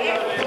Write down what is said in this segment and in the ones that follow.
Liberty!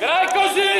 Graj, Kozin!